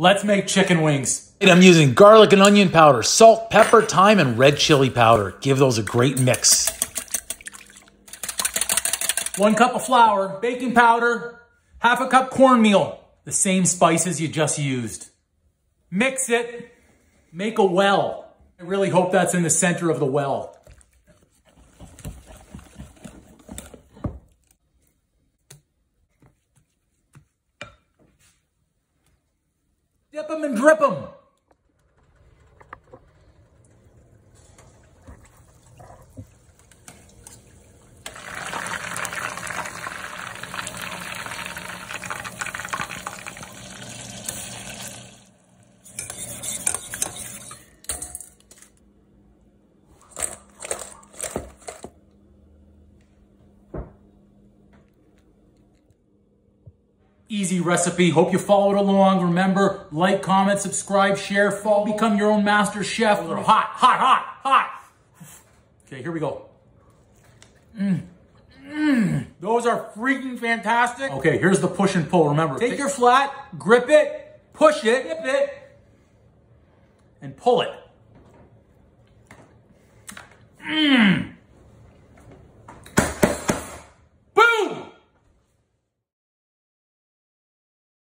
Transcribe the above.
Let's make chicken wings. And I'm using garlic and onion powder, salt, pepper, thyme, and red chili powder. Give those a great mix. One cup of flour, baking powder, half a cup cornmeal, the same spices you just used. Mix it, make a well. I really hope that's in the center of the well. Dip them and drip them. Easy recipe. Hope you followed along. Remember, like, comment, subscribe, share, fall, become your own master chef. Hot, hot, hot, hot. Okay, here we go. Mm. Mm. Those are freaking fantastic. Okay, here's the push and pull. Remember, take your flat, grip it, push it, grip it, and pull it. Mm.